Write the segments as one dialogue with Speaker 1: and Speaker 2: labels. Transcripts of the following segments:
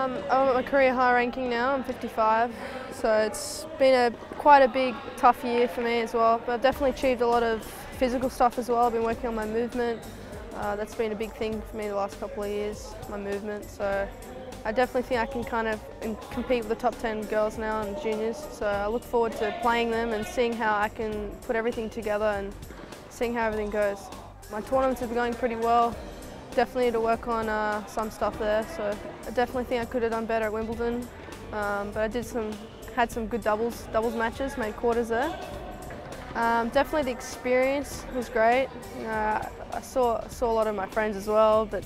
Speaker 1: Um, I'm at my career high ranking now, I'm 55, so it's been a quite a big, tough year for me as well, but I've definitely achieved a lot of physical stuff as well. I've been working on my movement, uh, that's been a big thing for me the last couple of years, my movement, so I definitely think I can kind of compete with the top 10 girls now and juniors, so I look forward to playing them and seeing how I can put everything together and seeing how everything goes. My tournaments have been going pretty well, definitely to work on uh, some stuff there. So I definitely think I could have done better at Wimbledon, um, but I did some, had some good doubles, doubles matches, made quarters there. Um, definitely the experience was great. Uh, I saw saw a lot of my friends as well, but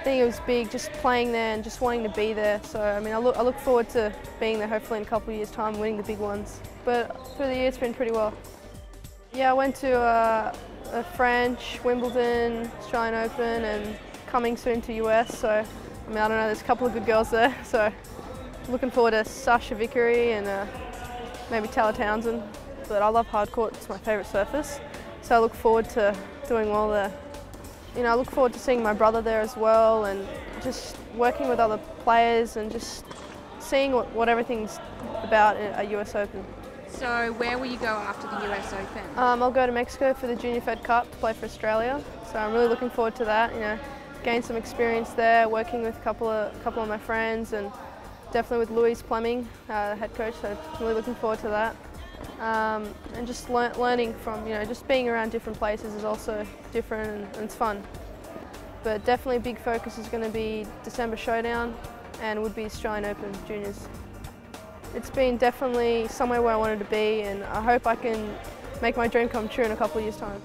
Speaker 1: I think it was big just playing there and just wanting to be there. So I mean, I look, I look forward to being there hopefully in a couple of years' time, winning the big ones. But through the year, it's been pretty well. Yeah, I went to uh, French, Wimbledon, Australian Open, and coming soon to US. So I mean, I don't know, there's a couple of good girls there. So looking forward to Sachia Vickery and uh, maybe Taylor Townsend. But I love hard court, it's my favourite surface. So I look forward to doing well there. You know, I look forward to seeing my brother there as well and just working with other players and just seeing what, what everything's about at US Open.
Speaker 2: So where will you go after the US Open?
Speaker 1: Um, I'll go to Mexico for the Junior Fed Cup to play for Australia. So I'm really looking forward to that. You know, gain some experience there, working with a couple of couple of my friends, and definitely with Louise Pleming, uh, head coach. So really looking forward to that. Um, and just lear learning from you know just being around different places is also different and, and it's fun. But definitely a big focus is going to be December Showdown and would be Australian Open Juniors. It's been definitely somewhere where I wanted to be and I hope I can make my dream come true in a couple of years' time.